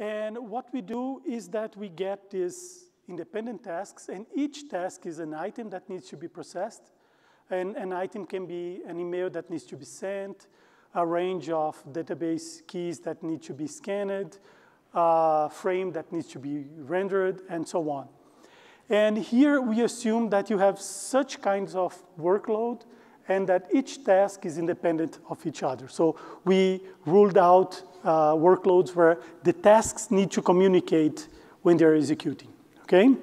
And what we do is that we get these independent tasks, and each task is an item that needs to be processed. And an item can be an email that needs to be sent, a range of database keys that need to be scanned, a frame that needs to be rendered, and so on. And here we assume that you have such kinds of workload and that each task is independent of each other. So we ruled out uh, workloads where the tasks need to communicate when they're executing, okay?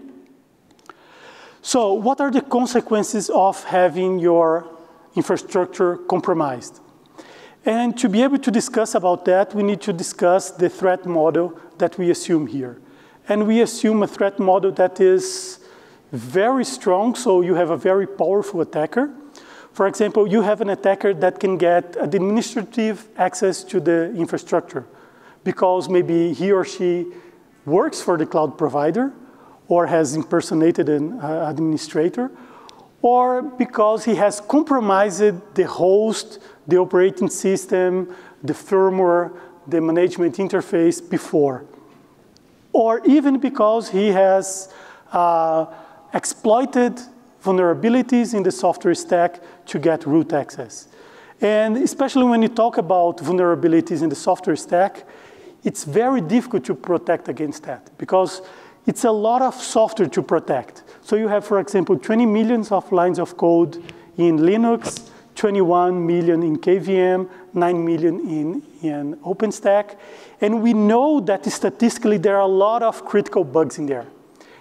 So what are the consequences of having your infrastructure compromised? And to be able to discuss about that, we need to discuss the threat model that we assume here. And we assume a threat model that is very strong, so you have a very powerful attacker. For example, you have an attacker that can get administrative access to the infrastructure because maybe he or she works for the cloud provider or has impersonated an uh, administrator, or because he has compromised the host, the operating system, the firmware, the management interface before. Or even because he has uh, exploited vulnerabilities in the software stack to get root access. And especially when you talk about vulnerabilities in the software stack, it's very difficult to protect against that because it's a lot of software to protect. So you have, for example, 20 millions of lines of code in Linux, 21 million in KVM, 9 million in, in OpenStack. And we know that statistically there are a lot of critical bugs in there.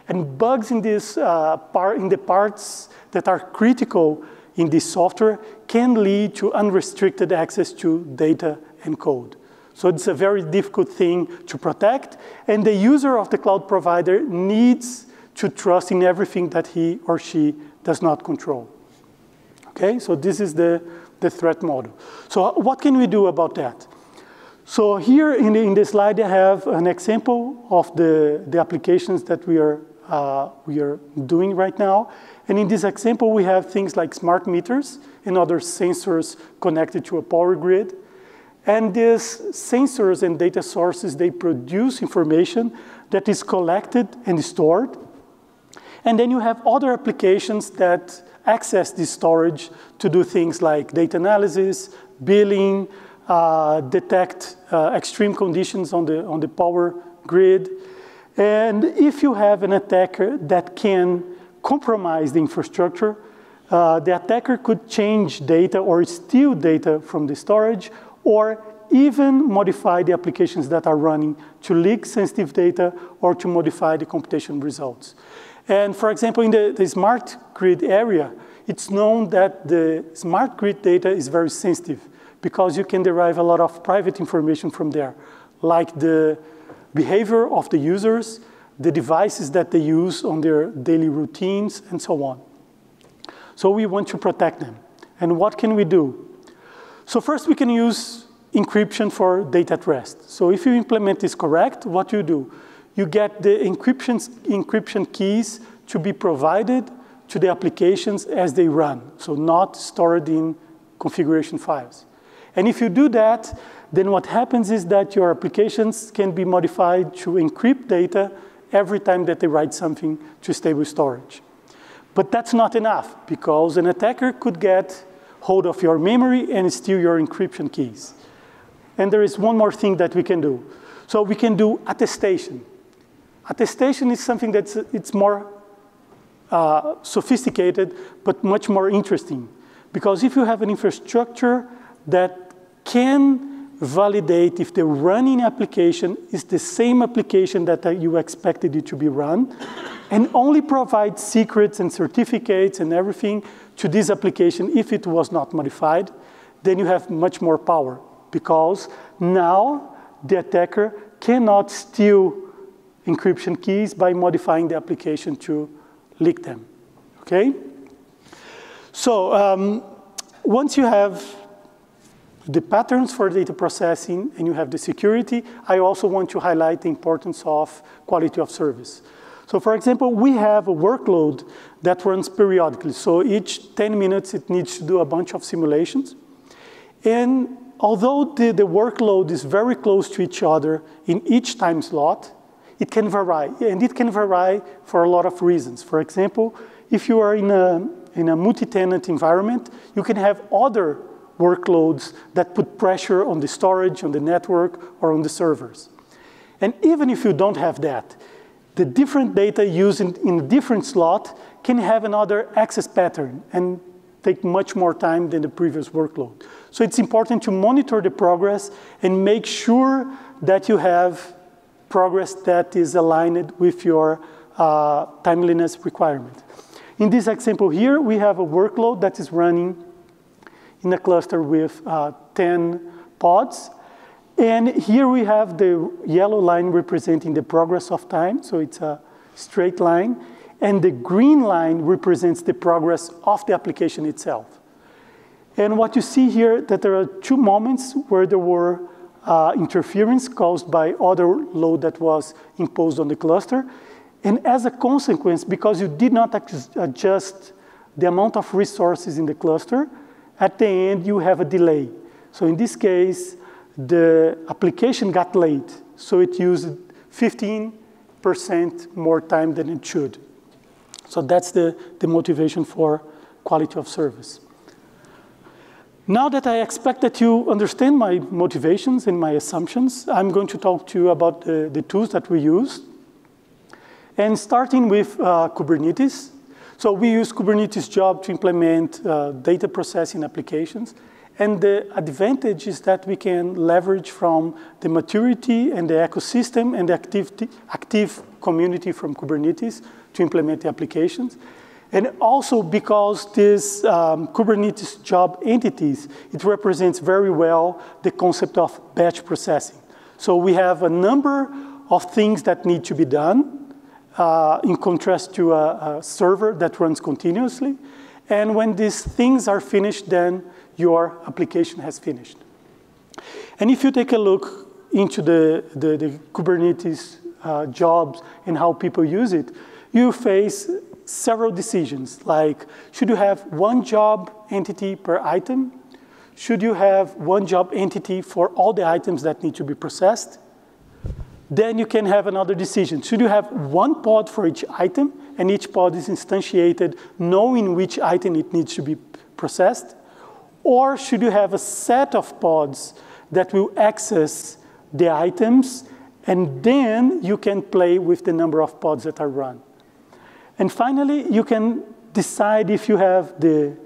And bugs in, this, uh, part, in the parts that are critical in this software can lead to unrestricted access to data and code. So it's a very difficult thing to protect. And the user of the cloud provider needs to trust in everything that he or she does not control. Okay, so this is the, the threat model. So what can we do about that? So here in the, in the slide, I have an example of the, the applications that we are uh, we are doing right now. And in this example, we have things like smart meters and other sensors connected to a power grid. And these sensors and data sources, they produce information that is collected and stored. And then you have other applications that access this storage to do things like data analysis, billing, uh, detect uh, extreme conditions on the, on the power grid, and if you have an attacker that can compromise the infrastructure, uh, the attacker could change data or steal data from the storage or even modify the applications that are running to leak sensitive data or to modify the computation results. And for example, in the, the smart grid area, it's known that the smart grid data is very sensitive because you can derive a lot of private information from there, like the behavior of the users, the devices that they use on their daily routines, and so on. So we want to protect them. And what can we do? So first we can use encryption for data at rest. So if you implement this correct, what you do? You get the encryption, encryption keys to be provided to the applications as they run, so not stored in configuration files. And if you do that, then what happens is that your applications can be modified to encrypt data every time that they write something to stable storage. But that's not enough because an attacker could get hold of your memory and steal your encryption keys. And there is one more thing that we can do. So we can do attestation. Attestation is something that's it's more uh, sophisticated, but much more interesting. Because if you have an infrastructure that can validate if the running application is the same application that you expected it to be run, and only provide secrets and certificates and everything to this application if it was not modified, then you have much more power because now the attacker cannot steal encryption keys by modifying the application to leak them, okay? So um, once you have the patterns for data processing and you have the security, I also want to highlight the importance of quality of service. So for example, we have a workload that runs periodically. So each 10 minutes, it needs to do a bunch of simulations. And although the, the workload is very close to each other in each time slot, it can vary, and it can vary for a lot of reasons. For example, if you are in a, in a multi-tenant environment, you can have other workloads that put pressure on the storage, on the network, or on the servers. And even if you don't have that, the different data used in, in a different slot can have another access pattern and take much more time than the previous workload. So it's important to monitor the progress and make sure that you have progress that is aligned with your uh, timeliness requirement. In this example here, we have a workload that is running in a cluster with uh, 10 pods. And here we have the yellow line representing the progress of time, so it's a straight line. And the green line represents the progress of the application itself. And what you see here, that there are two moments where there were uh, interference caused by other load that was imposed on the cluster. And as a consequence, because you did not adjust the amount of resources in the cluster, at the end you have a delay. So in this case, the application got late, so it used 15% more time than it should. So that's the, the motivation for quality of service. Now that I expect that you understand my motivations and my assumptions, I'm going to talk to you about the, tools that we use. And starting with uh, Kubernetes. So we use Kubernetes job to implement uh, data processing applications. And the advantage is that we can leverage from the maturity and the ecosystem and the activity, active community from Kubernetes to implement the applications. And also because this um, Kubernetes job entities, it represents very well the concept of batch processing. So we have a number of things that need to be done uh, in contrast to a, a server that runs continuously. And when these things are finished, then your application has finished. And if you take a look into the, the, the Kubernetes uh, jobs and how people use it, you face several decisions, like should you have one job entity per item? Should you have one job entity for all the items that need to be processed? Then you can have another decision. Should you have one pod for each item, and each pod is instantiated knowing which item it needs to be processed? Or should you have a set of pods that will access the items, and then you can play with the number of pods that are run? And finally, you can decide if you have the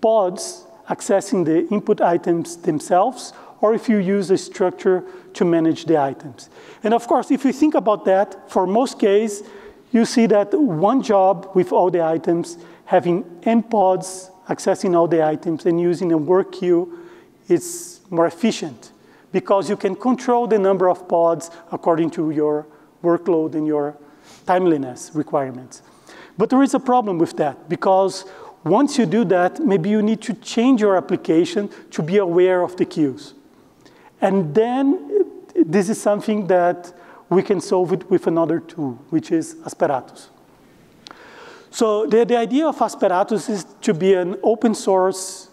pods accessing the input items themselves, or if you use a structure to manage the items. And of course, if you think about that, for most cases, you see that one job with all the items, having n pods accessing all the items and using a work queue is more efficient because you can control the number of pods according to your workload and your timeliness requirements. But there is a problem with that because once you do that, maybe you need to change your application to be aware of the queues. And then this is something that we can solve it with another tool, which is Asperathos. So the, the idea of Asperathos is to be an open source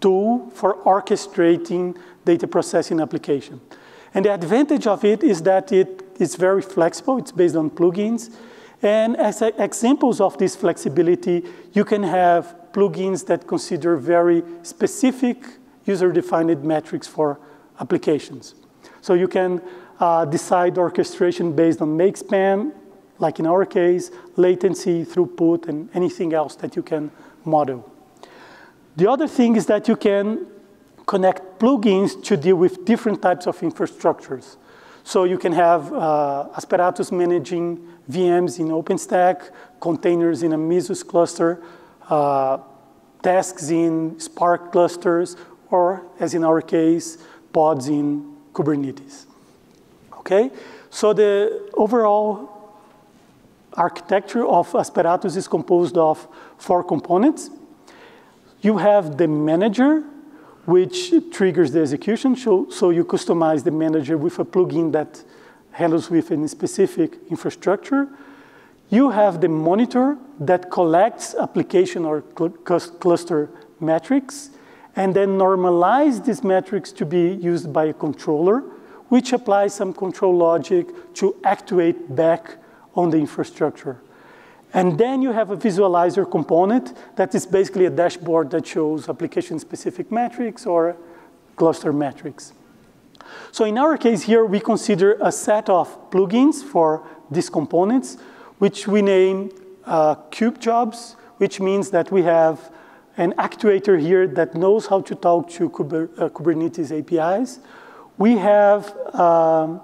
tool for orchestrating data processing application. And the advantage of it is that it is very flexible. It's based on plugins. And as examples of this flexibility, you can have plugins that consider very specific user-defined metrics for applications. So you can uh, decide orchestration based on make span, like in our case, latency, throughput, and anything else that you can model. The other thing is that you can connect plugins to deal with different types of infrastructures. So you can have uh, Asperathos managing VMs in OpenStack, containers in a Mesos cluster, uh, tasks in Spark clusters, or as in our case, pods in Kubernetes. Okay? So the overall architecture of Asperathos is composed of four components. You have the manager, which triggers the execution. So, so you customize the manager with a plugin that handles with a specific infrastructure. You have the monitor that collects application or cl cluster metrics. And then normalize these metrics to be used by a controller, which applies some control logic to actuate back on the infrastructure. And then you have a visualizer component that is basically a dashboard that shows application-specific metrics or cluster metrics. So in our case here, we consider a set of plugins for these components, which we name uh, kube jobs, which means that we have an actuator here that knows how to talk to uh, Kubernetes APIs. We have um,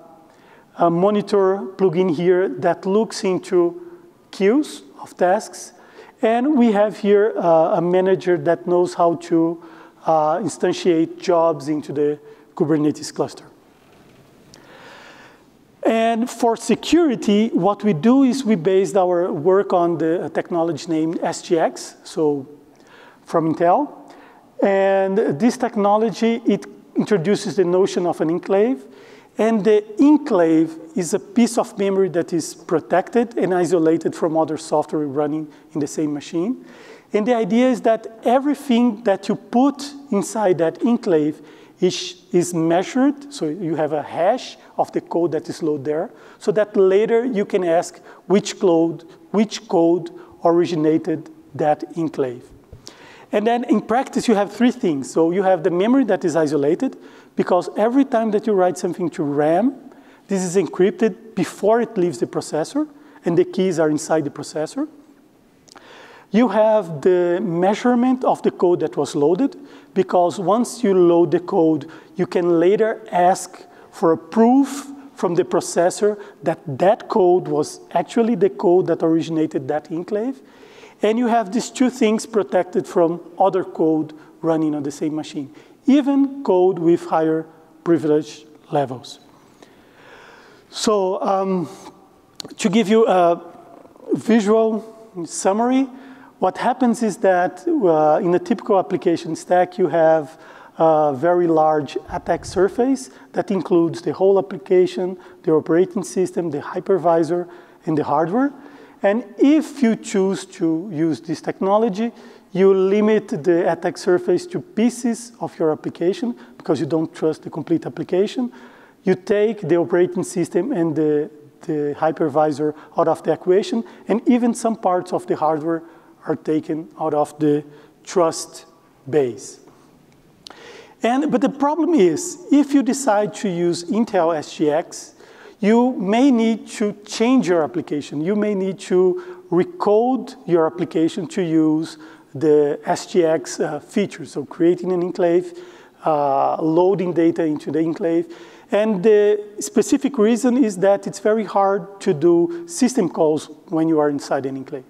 a monitor plugin here that looks into queues of tasks. And we have here uh, a manager that knows how to uh, instantiate jobs into the Kubernetes cluster. And for security, what we do is we based our work on the technology named SGX, so from Intel. And this technology, it introduces the notion of an enclave. And the enclave is a piece of memory that is protected and isolated from other software running in the same machine. And the idea is that everything that you put inside that enclave is, is measured, so you have a hash of the code that is loaded there, so that later you can ask which code, which code originated that enclave. And then in practice, you have three things. So you have the memory that is isolated, because every time that you write something to RAM, this is encrypted before it leaves the processor, and the keys are inside the processor. You have the measurement of the code that was loaded, because once you load the code, you can later ask for a proof from the processor that that code was actually the code that originated that enclave. And you have these two things protected from other code running on the same machine, even code with higher privilege levels. So um, to give you a visual summary, what happens is that uh, in a typical application stack, you have a very large attack surface that includes the whole application, the operating system, the hypervisor, and the hardware. And if you choose to use this technology, you limit the attack surface to pieces of your application because you don't trust the complete application. You take the operating system and the, the hypervisor out of the equation, and even some parts of the hardware are taken out of the trust base. And, but the problem is, if you decide to use Intel SGX, you may need to change your application. You may need to recode your application to use the SGX uh, features, so creating an enclave, uh, loading data into the enclave. And the specific reason is that it's very hard to do system calls when you are inside an enclave.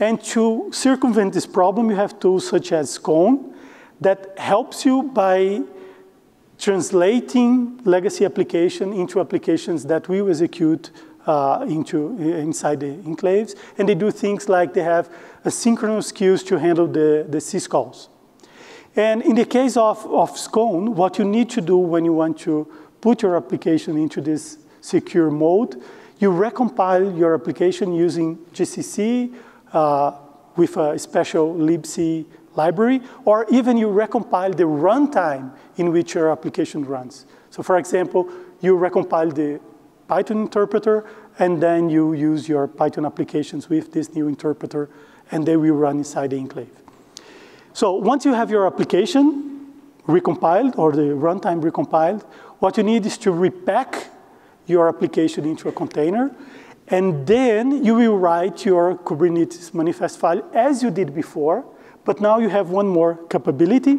And to circumvent this problem, you have tools such as Scone that helps you by translating legacy application into applications that we execute uh, into, inside the enclaves. And they do things like they have asynchronous queues to handle the, the syscalls. And in the case of, of Scone, what you need to do when you want to put your application into this secure mode, you recompile your application using GCC uh, with a special libc library, or even you recompile the runtime in which your application runs. So for example, you recompile the Python interpreter, and then you use your Python applications with this new interpreter, and they will run inside the enclave. So once you have your application recompiled, or the runtime recompiled, what you need is to repack your application into a container, and then you will write your Kubernetes manifest file as you did before, but now you have one more capability,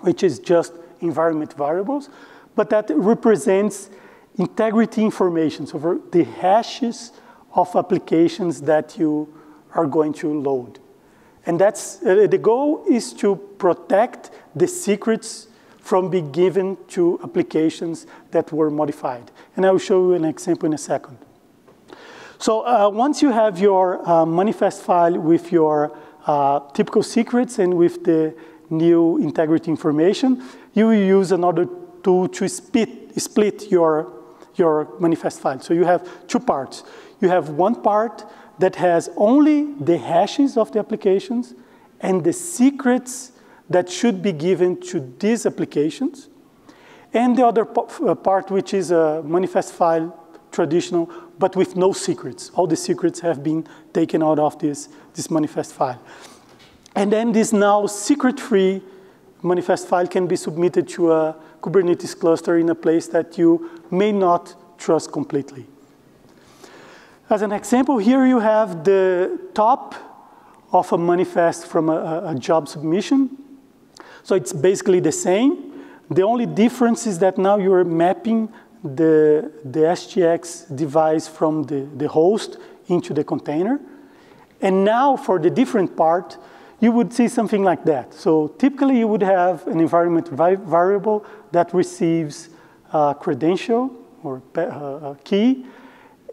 which is just environment variables, but that represents integrity information, so the hashes of applications that you are going to load. And that's, uh, the goal is to protect the secrets from being given to applications that were modified. And I will show you an example in a second. So uh, once you have your uh, manifest file with your uh, typical secrets and with the new integrity information, you will use another tool to split, split your, your manifest file. So you have two parts. You have one part that has only the hashes of the applications and the secrets that should be given to these applications. And the other uh, part, which is a manifest file traditional, but with no secrets. All the secrets have been taken out of this, this manifest file. And then this now secret-free manifest file can be submitted to a Kubernetes cluster in a place that you may not trust completely. As an example, here you have the top of a manifest from a, a job submission. So it's basically the same. The only difference is that now you're mapping the, the SGX device from the, the host into the container. And now for the different part, you would see something like that. So typically you would have an environment variable that receives a credential or uh, a key.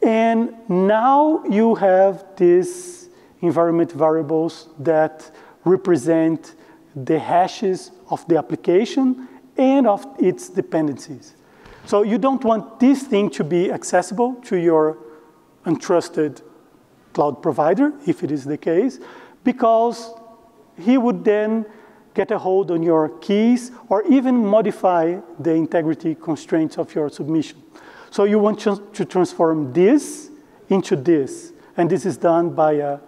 And now you have these environment variables that represent the hashes of the application and of its dependencies. So you don't want this thing to be accessible to your untrusted cloud provider, if it is the case, because he would then get a hold on your keys or even modify the integrity constraints of your submission. So you want to transform this into this, and this is done by, a,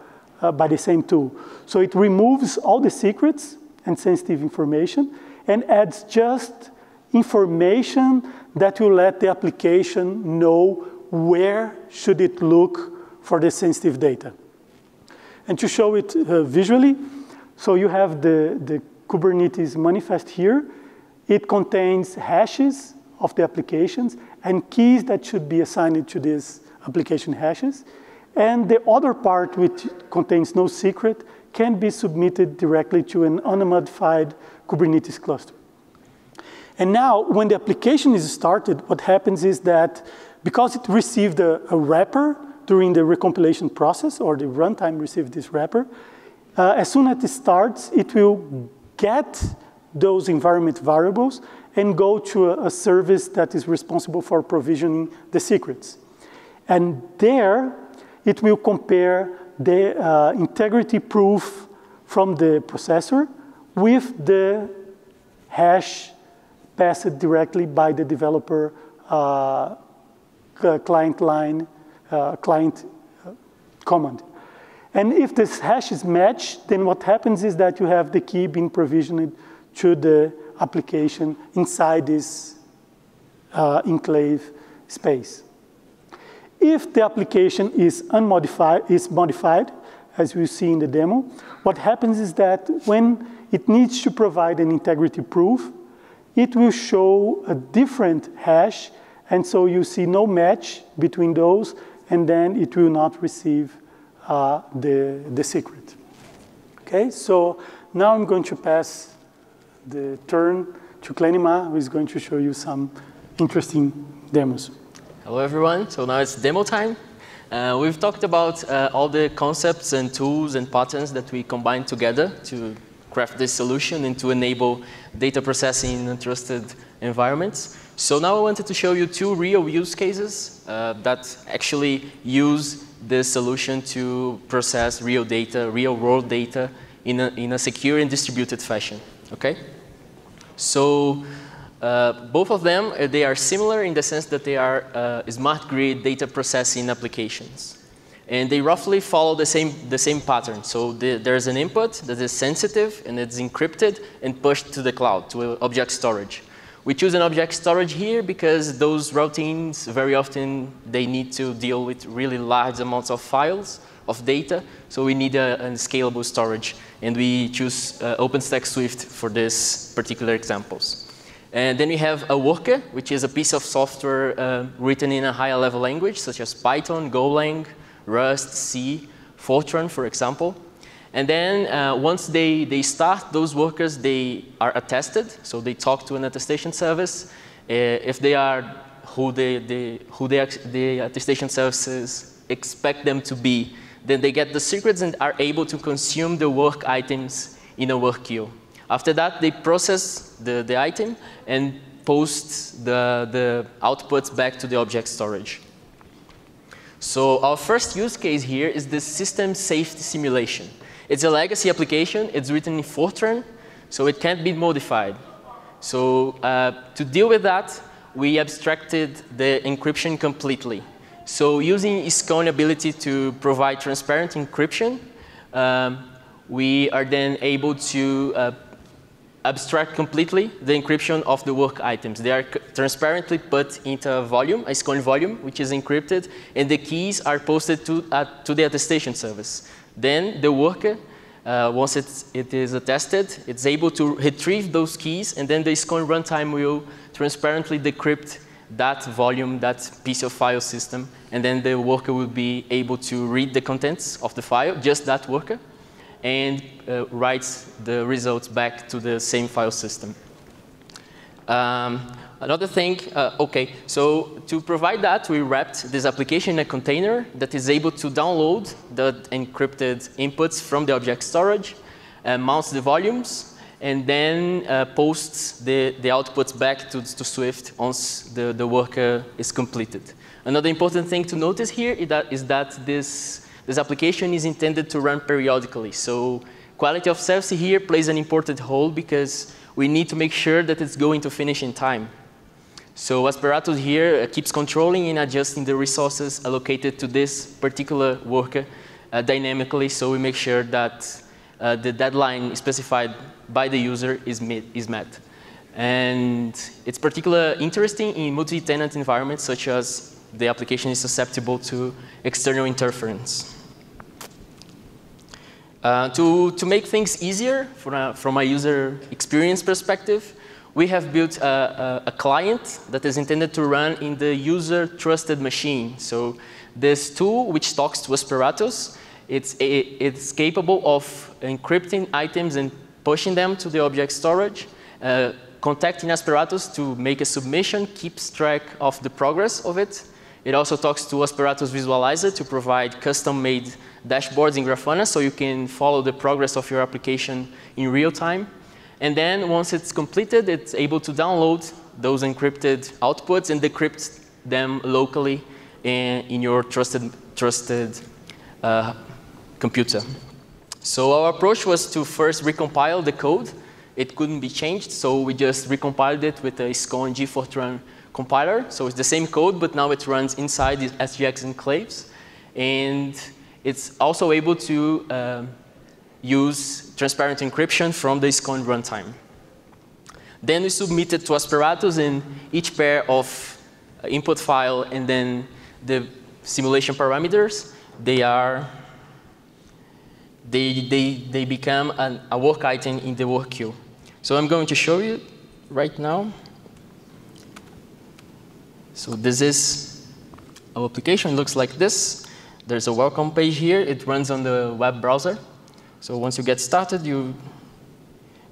uh, by the same tool. So it removes all the secrets and sensitive information and adds just information that will let the application know where should it look for the sensitive data. And to show it uh, visually, so you have the, the Kubernetes manifest here. It contains hashes of the applications and keys that should be assigned to these application hashes. And the other part, which contains no secret, can be submitted directly to an unmodified Kubernetes cluster. And now, when the application is started, what happens is that because it received a, a wrapper during the recompilation process, or the runtime received this wrapper, uh, as soon as it starts, it will get those environment variables and go to a, a service that is responsible for provisioning the secrets. And there, it will compare the uh, integrity proof from the processor with the hash passed directly by the developer uh, client line, uh, client uh, command. And if this hash is matched, then what happens is that you have the key being provisioned to the application inside this uh, enclave space. If the application is unmodified, is modified, as we see in the demo, what happens is that when it needs to provide an integrity proof, it will show a different hash, and so you see no match between those, and then it will not receive uh, the, the secret. Okay, so now I'm going to pass the turn to Clenimar, who is going to show you some interesting demos. Hello, everyone. So now it's demo time. Uh, we've talked about uh, all the concepts and tools and patterns that we combine together to craft this solution and to enable data processing in trusted environments. So now I wanted to show you two real use cases uh, that actually use this solution to process real data, real world data in a, in a secure and distributed fashion, okay? So uh, both of them, uh, they are similar in the sense that they are uh, smart grid data processing applications. And they roughly follow the same, the same pattern. So the, there's an input that is sensitive and it's encrypted and pushed to the cloud, to object storage. We choose an object storage here because those routines, very often, they need to deal with really large amounts of files, of data, so we need a, a scalable storage. And we choose uh, OpenStack Swift for this particular examples. And then we have a worker, which is a piece of software uh, written in a higher level language, such as Python, Golang, Rust, C, Fortran, for example. And then uh, once they, they start, those workers, they are attested. So they talk to an attestation service. Uh, if they are who, they, they, who they, the attestation services expect them to be, then they get the secrets and are able to consume the work items in a work queue. After that, they process the, the item and post the, the outputs back to the object storage. So our first use case here is the system safety simulation. It's a legacy application. It's written in Fortran. so it can't be modified. So uh, to deal with that, we abstracted the encryption completely. So using Scone ability to provide transparent encryption, um, we are then able to uh, abstract completely the encryption of the work items. They are transparently put into a volume, a Scone volume, which is encrypted, and the keys are posted to, uh, to the attestation service. Then the worker, uh, once it is attested, it's able to retrieve those keys, and then the Scone runtime will transparently decrypt that volume, that piece of file system, and then the worker will be able to read the contents of the file, just that worker, and uh, writes the results back to the same file system. Um, another thing, uh, OK, so to provide that, we wrapped this application in a container that is able to download the encrypted inputs from the object storage, uh, mounts the volumes, and then uh, posts the, the outputs back to, to Swift once the, the worker is completed. Another important thing to notice here is that, is that this, this application is intended to run periodically. So quality of service here plays an important role because we need to make sure that it's going to finish in time. So Asperathos here uh, keeps controlling and adjusting the resources allocated to this particular worker uh, dynamically, so we make sure that uh, the deadline specified by the user is met. Is met. And it's particularly interesting in multi-tenant environments such as the application is susceptible to external interference. Uh, to, to make things easier from a, from a user experience perspective, we have built a, a, a, client that is intended to run in the user trusted machine. So this tool, which talks to Asperathos, it's, it's capable of encrypting items and pushing them to the object storage, uh, contacting Asperathos to make a submission, keeps track of the progress of it. It also talks to Asperathos Visualizer to provide custom-made dashboards in Grafana so you can follow the progress of your application in real time. And then once it's completed, it's able to download those encrypted outputs and decrypt them locally in, in your trusted, trusted uh, computer. So our approach was to first recompile the code. It couldn't be changed, so we just recompiled it with a Scone G-Fortran compiler. So it's the same code, but now it runs inside the SGX enclaves. And it's also able to uh, use transparent encryption from the Scone runtime. Then we submitted to Asperathos in each pair of uh, input file and then the simulation parameters. They are they, they, they become an, a work item in the work queue. So I'm going to show you right now. So this is our application. Looks like this. There's a welcome page here. It runs on the web browser. So once you get started, you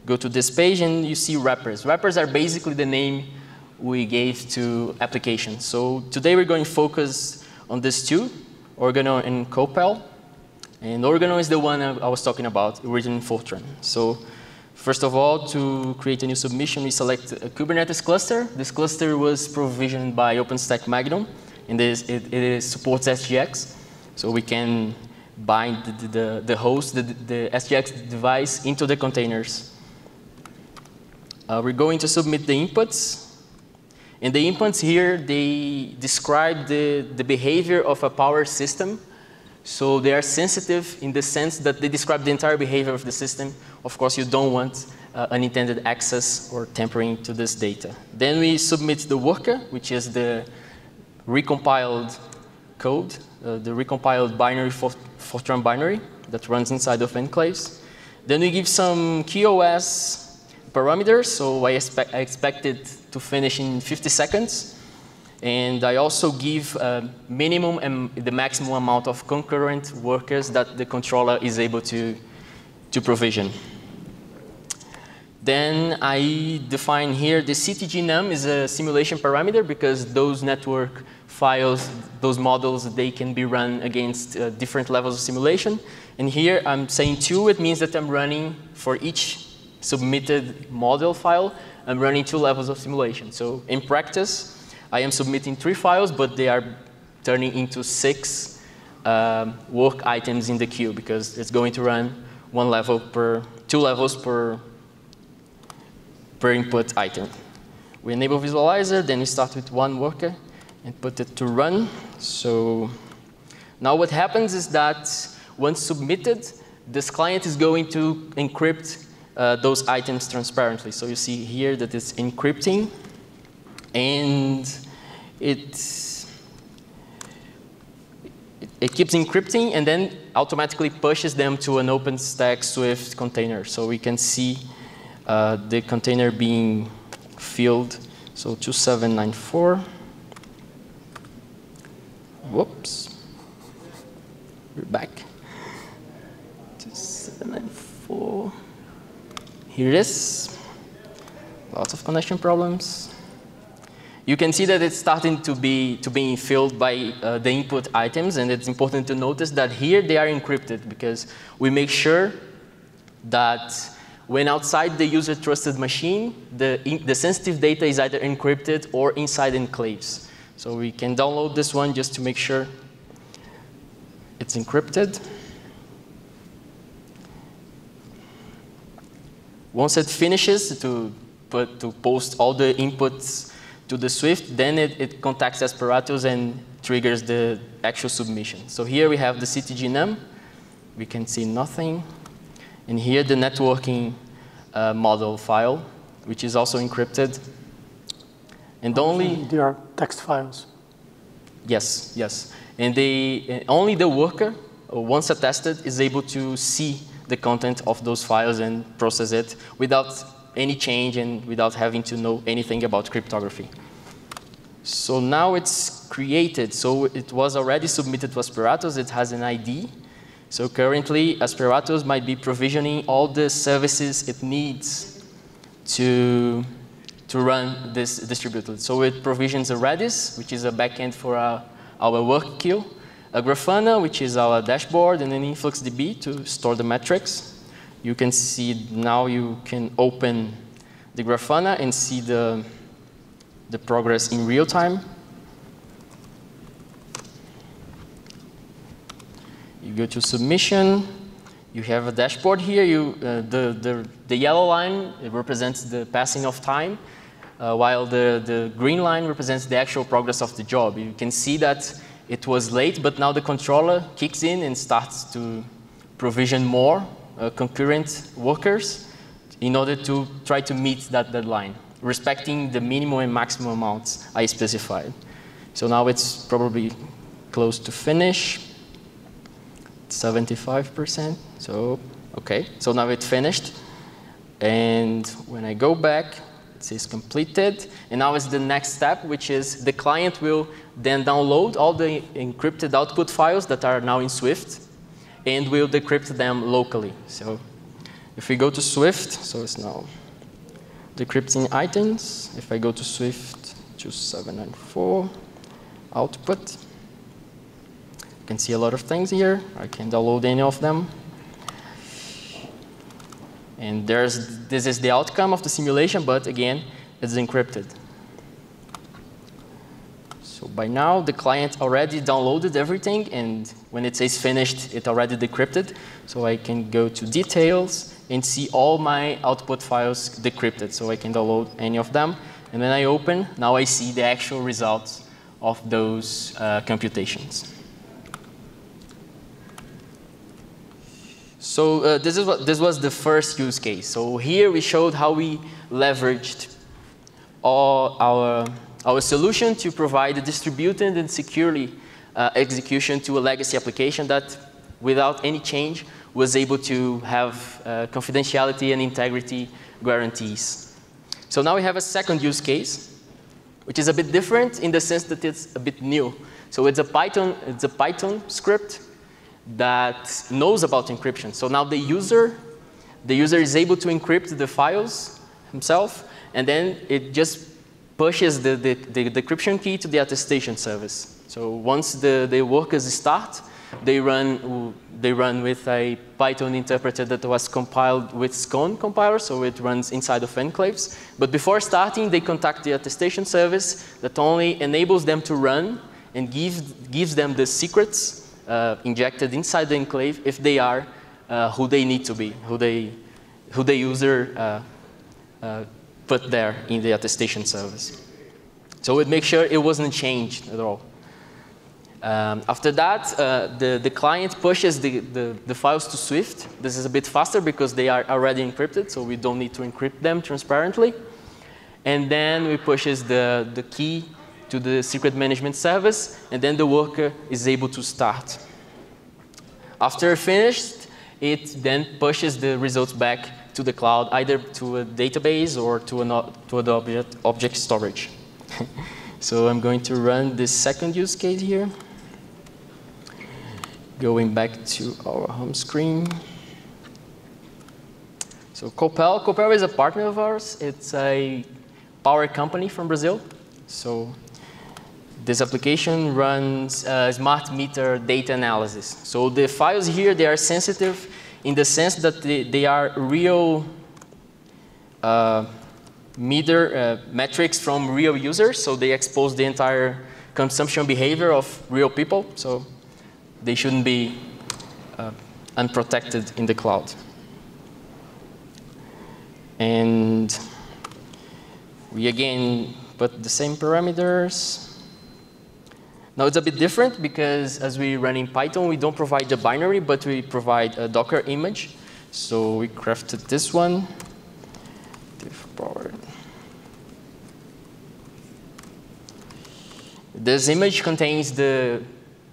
go to this page and you see wrappers. Wrappers are basically the name we gave to applications. So today we're going to focus on these two, Organo and Copel. And Organo is the one I was talking about, written in Fortran. So first of all, to create a new submission, we select a Kubernetes cluster. This cluster was provisioned by OpenStack Magnum, and this, it, it supports SGX. So we can bind the, the, the host, the, the, SGX device into the containers. Uh, we're going to submit the inputs. And the inputs here, they describe the, the behavior of a power system so they are sensitive in the sense that they describe the entire behavior of the system. Of course, you don't want uh, unintended access or tampering to this data. Then we submit the worker, which is the recompiled code, uh, the recompiled binary, Fortran binary that runs inside of enclaves. Then we give some QoS parameters, so I, I expect it to finish in 50 seconds. And I also give a minimum and the maximum amount of concurrent workers that the controller is able to, to provision. Then I define here the CTG_num is a simulation parameter because those network files, those models, they can be run against uh, different levels of simulation. And here I'm saying two, it means that I'm running for each submitted model file, I'm running two levels of simulation. So in practice, I am submitting three files, but they are turning into six um, work items in the queue because it's going to run one level per, two levels per, per input item. We enable visualizer, then we start with one worker and put it to run. So now what happens is that once submitted, this client is going to encrypt uh, those items transparently. So you see here that it's encrypting, and it, it keeps encrypting and then automatically pushes them to an OpenStack Swift container. So we can see uh, the container being filled. So 2794. Whoops. We're back. 2794. Here it is. Lots of connection problems. You can see that it's starting to be to being filled by uh, the input items, and it's important to notice that here they are encrypted because we make sure that when outside the user trusted machine, the, the sensitive data is either encrypted or inside enclaves. So we can download this one just to make sure it's encrypted. Once it finishes to, put, to post all the inputs to the Swift, then it, it contacts Asperathos and triggers the actual submission. So here we have the CTG We can see nothing. And here the networking uh, model file, which is also encrypted. And only... They are text files. Yes, yes. And they, only the worker, once attested, is able to see the content of those files and process it without any change and without having to know anything about cryptography. So now it's created. So it was already submitted to Asperathos. It has an ID. So currently, Asperathos might be provisioning all the services it needs to, to run this distributed. So it provisions a Redis, which is a backend for our, our work queue a Grafana, which is our dashboard, and an InfluxDB to store the metrics. You can see now you can open the Grafana and see the, the progress in real time. You go to submission. You have a dashboard here. You, uh, the, the, the yellow line represents the passing of time, uh, while the, the green line represents the actual progress of the job. You can see that it was late, but now the controller kicks in and starts to provision more Uh, concurrent workers in order to try to meet that deadline, respecting the minimum and maximum amounts I specified. So now it's probably close to finish, 75%. So, okay, so now it's finished. And when I go back, it says completed. And now is the next step, which is the client will then download all the encrypted output files that are now in Swift and we'll decrypt them locally. So if we go to Swift, so it's now decrypting items. If I go to Swift 2794, output, you can see a lot of things here. I can download any of them. And there's, this is the outcome of the simulation, but again, it's encrypted. By now, the client already downloaded everything, and when it says finished, it already decrypted. So I can go to details and see all my output files decrypted. So I can download any of them. And when I open, now I see the actual results of those uh, computations. So uh, this, is what, this was the first use case. So here we showed how we leveraged all our, our solution to provide a distributed and securely uh, execution to a legacy application that, without any change, was able to have uh, confidentiality and integrity guarantees. So now we have a second use case, which is a bit different in the sense that it's a bit new. So it's a Python, it's a Python script that knows about encryption. So now the user, the user is able to encrypt the files himself, and then it just pushes the, the, the, decryption key to the attestation service. So once the, the workers start, they run, they run with a Python interpreter that was compiled with Scone compiler, so it runs inside of enclaves. But before starting, they contact the attestation service that only enables them to run and give, gives them the secrets uh, injected inside the enclave if they are uh, who they need to be, who, they, who the user uh, put there in the attestation service. So it make sure it wasn't changed at all. Um, after that, uh, the, the client pushes the, the, the, files to Swift. This is a bit faster because they are already encrypted, so we don't need to encrypt them transparently. And then we pushes the, the key to the secret management service, and then the worker is able to start. After finished, it then pushes the results back to the cloud, either to a database or to an, to an object, object storage. so I'm going to run this second use case here. Going back to our home screen. So Copel, Copel is a partner of ours. It's a power company from Brazil. So this application runs uh, smart meter data analysis. So the files here, they are sensitive in the sense that they, they are real uh, meter uh, metrics from real users. So they expose the entire consumption behavior of real people. So they shouldn't be uh, unprotected in the cloud. And we again put the same parameters. Now it's a bit different because as we run in Python, we don't provide the binary, but we provide a Docker image. So we crafted this one. This image contains the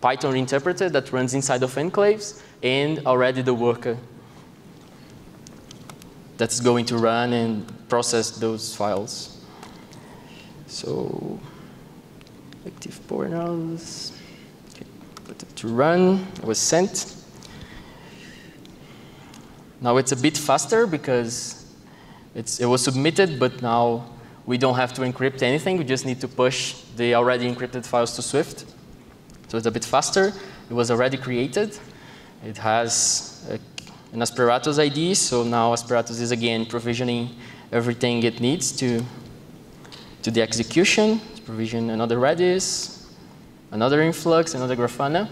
Python interpreter that runs inside of enclaves and already the worker that's going to run and process those files. So active analysis, okay, put it to run, it was sent. Now it's a bit faster because it was submitted, but now we don't have to encrypt anything. We just need to push the already encrypted files to Swift. So it's a bit faster. It was already created. It has a, an Asperathos ID, so now Asperathos is again provisioning everything it needs to, to the execution. Provision another Redis, another Influx, another Grafana.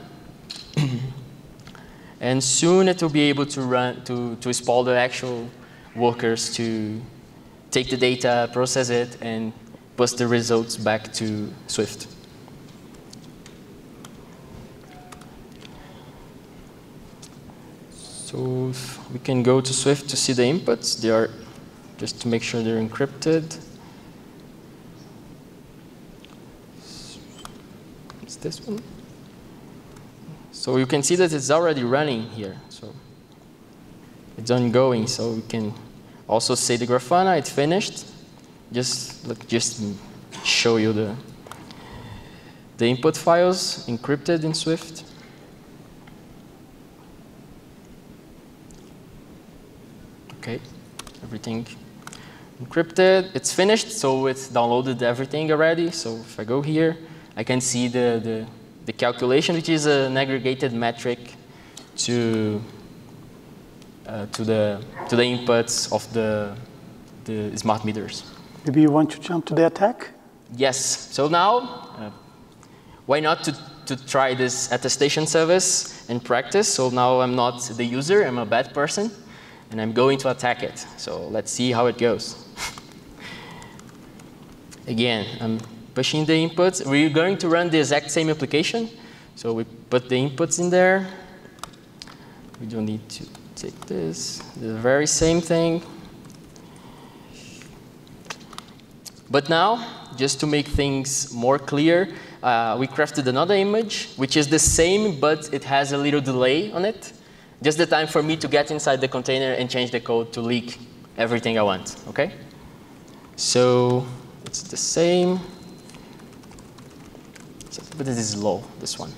and soon it will be able to run to, to install the actual workers to take the data, process it, and push the results back to Swift. So we can go to Swift to see the inputs. They are just to make sure they're encrypted. This one. So you can see that it's already running here. So it's ongoing, so we can also say the Grafana, it's finished. Just look, just show you the the input files encrypted in Swift. Okay, everything encrypted. It's finished, so it's downloaded everything already. So if I go here, I can see the, the, the calculation, which is an aggregated metric to, uh, to, the, to the inputs of the, the smart meters. Maybe you want to jump to the attack? Yes. So now, uh, why not to, to try this attestation service in practice? So now I'm not the user, I'm a bad person and I'm going to attack it. So let's see how it goes. Again, I'm pushing the inputs. We're going to run the exact same application. So we put the inputs in there. We don't need to take this. The very same thing. But now, just to make things more clear, uh, we crafted another image, which is the same, but it has a little delay on it. Just the time for me to get inside the container and change the code to leak everything I want, okay? So it's the same, but this is low, this one.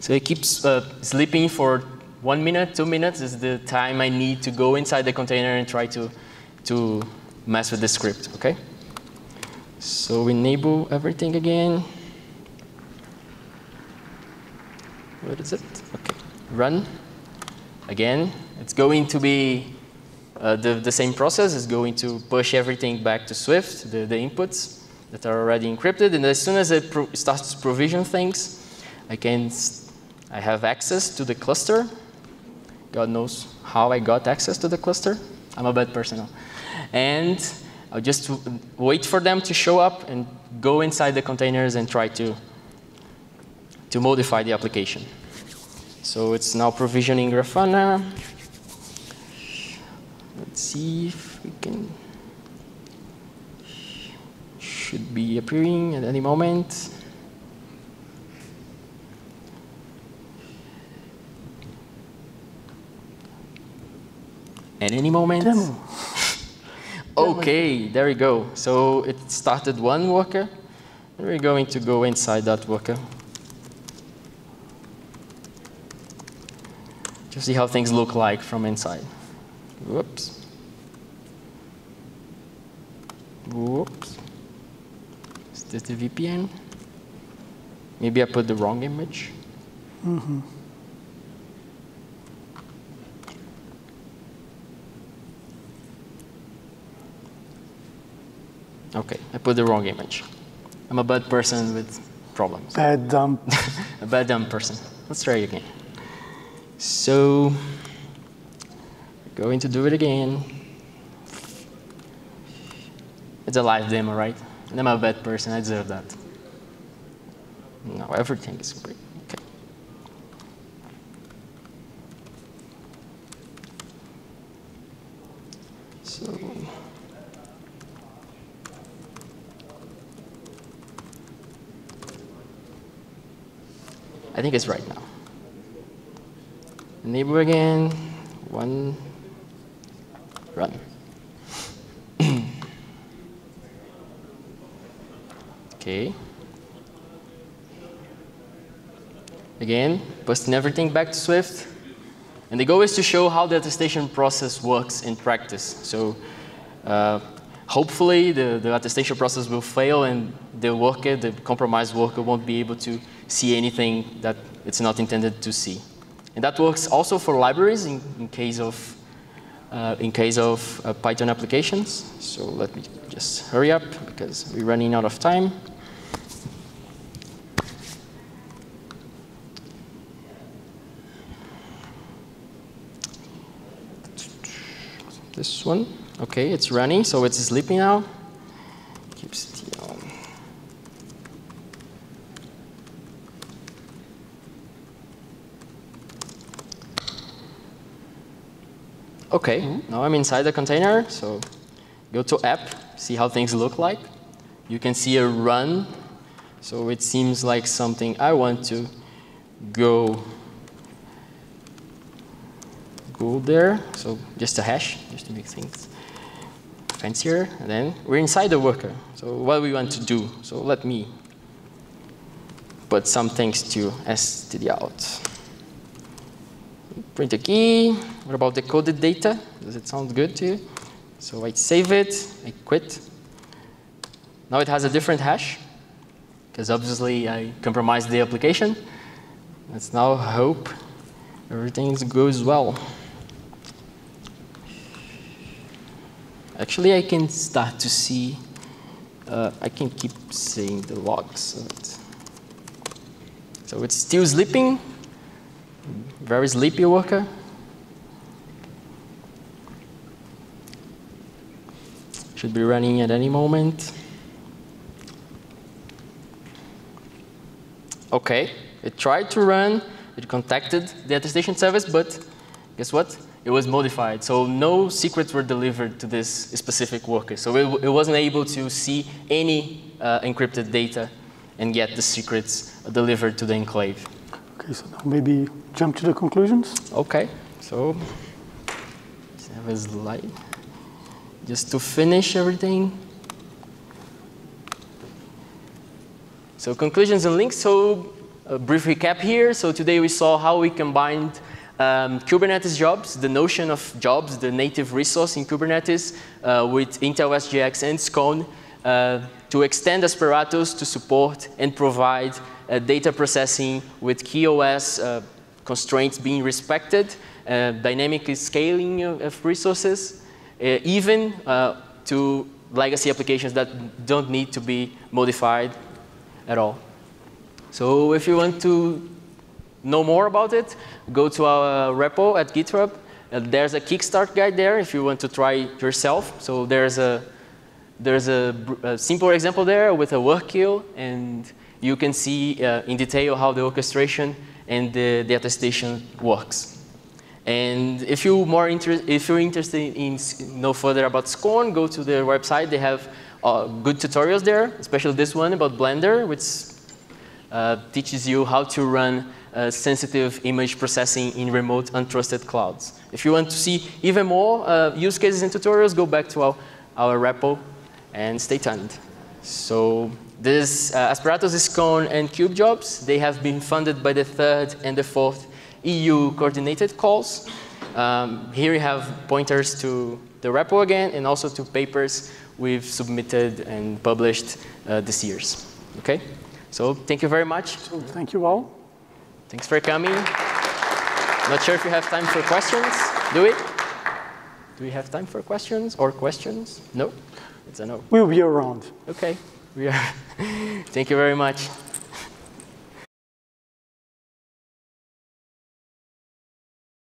So it keeps uh, sleeping for one minute, two minutes is the time I need to go inside the container and try to, to mess with the script, okay? So enable everything again. What is it? Okay, run. Again, it's going to be uh, the, the same process. It's going to push everything back to Swift, the, the inputs that are already encrypted. And as soon as it starts to provision things, I can I have access to the cluster. God knows how I got access to the cluster. I'm a bad person. Now. And I'll just wait for them to show up and go inside the containers and try to, to modify the application. So it's now provisioning Grafana. Let's see if we can, should be appearing at any moment. At any moment. Demo. Okay, there we go. So it started one worker. We're going to go inside that worker. To see how things look like from inside. Whoops. Whoops. Is this the VPN? Maybe I put the wrong image. Mm-hmm. Okay, I put the wrong image. I'm a bad person with problems. Bad dump. a bad dumb person. Let's try it again. So, going to do it again. It's a live demo, right? I'm a bad person, I deserve that. No, everything is great. Okay. So, I think it's right now. Neighbor again, one, run. Okay. Again, posting everything back to Swift. And the goal is to show how the attestation process works in practice. So uh, hopefully the, the attestation process will fail and the worker, the compromised worker, won't be able to see anything that it's not intended to see. And that works also for libraries in, in case of, uh, in case of uh, Python applications. So let me just hurry up because we're running out of time. This one, okay, it's running, so it's sleeping now. Keep still. Okay, hmm? now I'm inside the container, so go to app, see how things look like. You can see a run, so it seems like something I want to go go there. So just a hash, just to make things fancier. And then we're inside the worker. So what we want to do? So let me put some things to std out. Print a key. What about the coded data? Does it sound good to you? So I save it, I quit. Now it has a different hash, because obviously I compromised the application. Let's now hope everything goes well. Actually, I can start to see, uh, I can keep seeing the logs. So it's, still sleeping, very sleepy worker. Should be running at any moment. Okay, it tried to run, it contacted the attestation service, but guess what? It was modified. So no secrets were delivered to this specific worker. So it, it wasn't able to see any uh, encrypted data and get the secrets delivered to the enclave. Okay, so now maybe jump to the conclusions. Okay, so let's have a slide. Just to finish everything. So conclusions and links. So a brief recap here. So today we saw how we combined um, Kubernetes jobs, the notion of jobs, the native resource in Kubernetes uh, with Intel SGX and Scone uh, to extend Asperathos to support and provide uh, data processing with QoS uh, constraints being respected, uh, dynamic scaling of, of resources, uh, even to legacy applications that don't need to be modified at all. So if you want to know more about it, go to our repo at GitHub. Uh, there's a Kickstart guide there if you want to try yourself. So there's a there's a, a simple example there with a work queue, and you can see uh, in detail how the orchestration and the, the attestation works. And if, you more if you're interested in know further about SCONE, go to their website. They have uh, good tutorials there, especially this one about Blender, which uh, teaches you how to run uh, sensitive image processing in remote untrusted clouds. If you want to see even more uh, use cases and tutorials, go back to our, our repo and stay tuned. So this uh, Asperathos, SCONE, and KubeJobs, they have been funded by the third and the fourth EU coordinated calls. Um, here you have pointers to the repo again and also to papers we've submitted and published uh, this year's. Okay? So thank you very much. So thank you all. Thanks for coming. Not sure if you have time for questions. Do we? Do we have time for questions or questions? No? It's a no. We'll be around. Okay. We are. thank you very much.